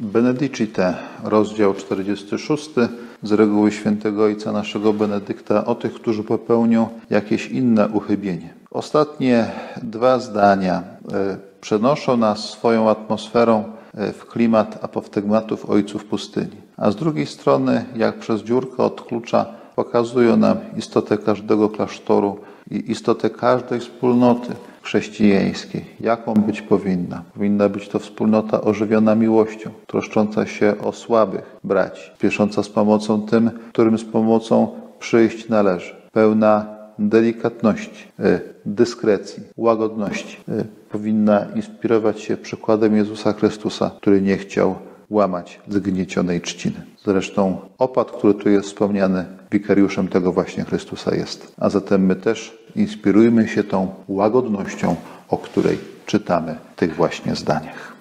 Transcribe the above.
Benedicite, rozdział 46 z reguły świętego ojca naszego Benedykta o tych, którzy popełnią jakieś inne uchybienie. Ostatnie dwa zdania e, przenoszą nas swoją atmosferą e, w klimat apoftegmatów ojców pustyni, a z drugiej strony, jak przez dziurkę od klucza, pokazują nam istotę każdego klasztoru i istotę każdej wspólnoty chrześcijańskiej, jaką być powinna. Powinna być to wspólnota ożywiona miłością, troszcząca się o słabych braci, spiesząca z pomocą tym, którym z pomocą przyjść należy, pełna delikatności, y, dyskrecji, łagodności. Y, Powinna inspirować się przykładem Jezusa Chrystusa, który nie chciał łamać zgniecionej trzciny. Zresztą opat, który tu jest wspomniany, wikariuszem tego właśnie Chrystusa jest. A zatem my też inspirujmy się tą łagodnością, o której czytamy w tych właśnie zdaniach.